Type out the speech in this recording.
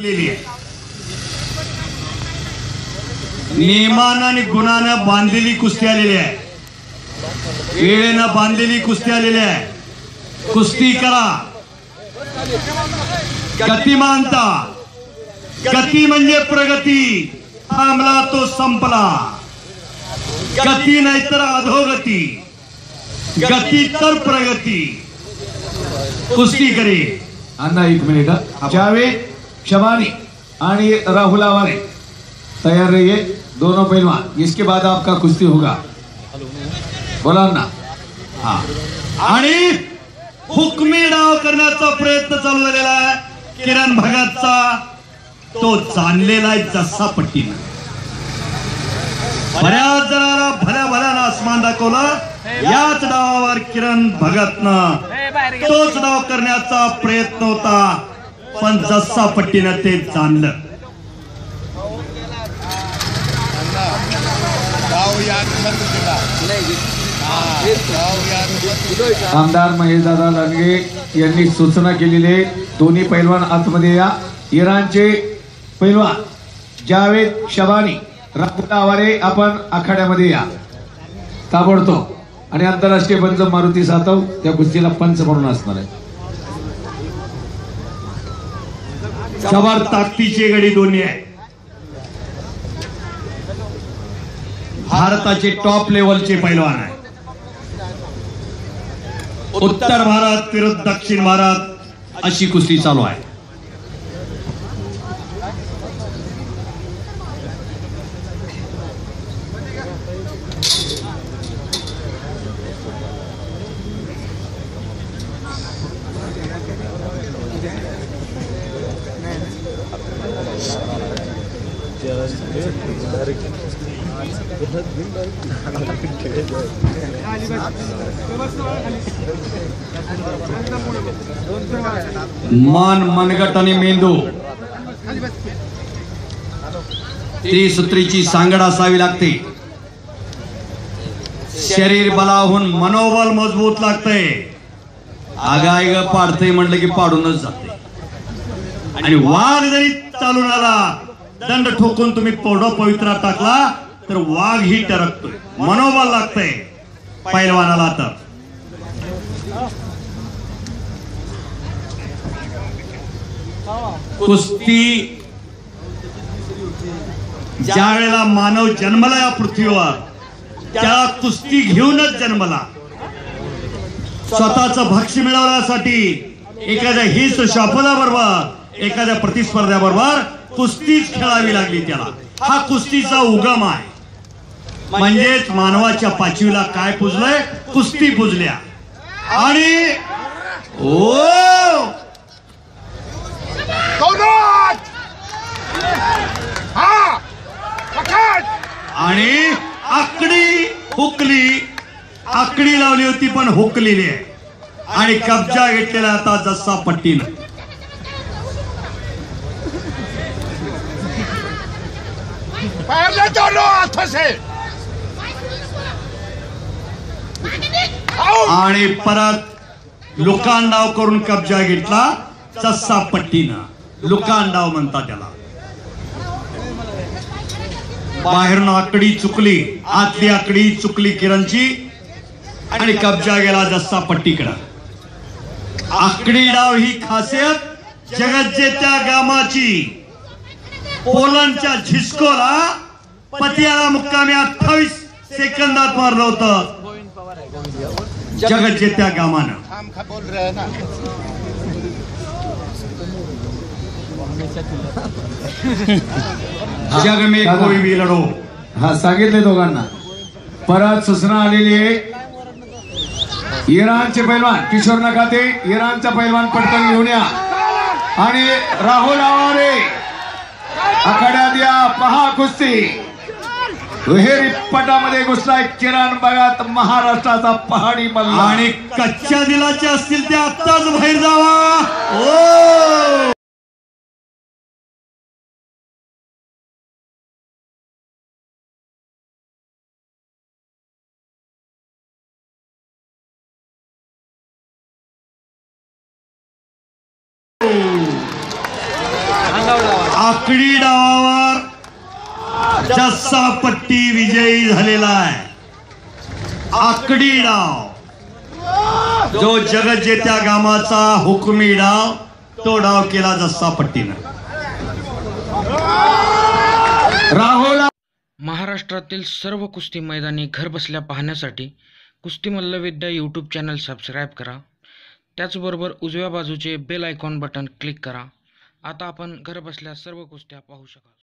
केलेली आहे. नियमानं आणि गुणानं बांधलेली कुस्ती आलेली आहे. वेळेनं बांधलेली कुस्ती आलेली आहे. कुस्ती करा. गतिमानता गती म्हणजे प्रगती. थांबला तो संपला. गती नाहीतर अधोगती. गती तर प्रगती. कुस्ती करे. अन्ना एक मिनिट जावेद शबानी आणि राहुल आवारे तैयार रहिए दोनों पहलवान। इसके बाद आपका कुस्ती होगा। बोला ना। हा। आणि हुकमी डाव करण्याचा प्रयत्न चालू झालेला आहे. किरण भगतचा तो चाललेला आहे जसा पट्टीनं बऱ्याच जणांना भल्या भल्यानं आसमान दाखवलं. याच डावावर किरण भगतनं तोच डाव करण्याचा प्रयत्न होता. पण जसा पट्टीनं ते जाणलं आमदार महेशदादा लांडगे यांनी सूचना केलेली आहे. दोन्ही पैलवान आतमध्ये या. इराणचे पैलवान जावेद शबानी राहुल आवारे आपण आखाड्यामध्ये या. ताबडतो आणि आंतरराष्ट्रीय पंच मारुती सातव त्या कुस्तीला पंच म्हणून असणार आहे जबर ताकदीचे गडी दोन्ही आहे. भारताचे टॉप लेवलचे पैलवान आहे. उत्तर भारत विरुद्ध दक्षिण भारत अशी कुस्ती चालू आहे. मान मनगट आणि मेंदू. त्रिसूत्रीची सांगड असावी लागते. शरीर बलाहून मनोबल मजबूत लागतंय आगाय ग पाडतंय म्हणलं की पाडूनच जाते. आणि वाघ जरी चालून आला दंड ठोकून तुम्ही पोडो पवित्रा टाकला तर वाघ ही टरकतोय. मनोबल लागतंय. पैलवानाला तर. कुस्ती ज्या वेळेला मानव जन्मला या पृथ्वीवर त्याला कुस्ती घेऊनच जन्मला. स्वतःच भक्ष्य मिळवण्यासाठी एखाद्या हिंस शापदाबरोबर एखाद्या प्रतिस्पर्ध्याबरोबर कुस्तीच खेळावी लागली त्याला. हा कुस्तीचा उगम आहे. म्हणजेच मानवाच्या पाचवीला काय पुजलंय? कुस्ती पुजल्या. आणि ओ! हा! आणि आकडी हुकली. आकडी लावली होती पण हुकलेली आहे. आणि कब्जा घेतलेला आता जसा पट्टीनं. पहले दोनों हाथ से। आणि परत लुकांडाव करून कब्जा घेतला चस्सा पट्टीनं. लुकांडाव म्हणतात त्याला. बाहेरून आकडी चुकली आतली आकडी चुकली किरणची आणि कब्जा गेला जस्सा पट्टीकडं. आकडी डाव ही खासियत जगज्जेत्या गामाची. पोलंडच्या झिस्कोला पतियाला मुक्कामी अठ्ठावीस सेकंदात मारलं होतं. जगज्जेत्या गामानं. हम खा बोल रहे हैं. ना जग में. कोई भी लढो हा सांगितले दोघांना. परत सूचना आलेली आहे. इराणचे पैलवान किशोर नकाते इराणचा पैलवान पटकन घेऊन या. आणि राहुल आवारे. आखाड्यात या पहा कुस्ती. दुहेरी पटामध्ये घुसलाय किरण बघात महाराष्ट्राचा पहाडी मल्ला. आणि कच्च्या दिलाचे असतील ते आत्ताच बाहेर जावा. ओ! आकडी डावावर जस्सा पट्टी विजयी झालेला आहे. आकडी डाव. जो जगजेत्या गामाचा हुकमी डाव तो डाव केला जस्सा पट्टीनं राहुल महाराष्ट्रातील सर्व कुस्ती मैदानी घरबसल्या पाहण्यासाठी कुस्ती मल्लविद्या यूट्यूब चॅनल सबस्क्राईब करा. त्याचबरोबर उजव्या बाजूचे बेल आयकॉन बटन क्लिक करा. आता आपण घरबसल्या सर्व गोष्टी पाहू शकाल.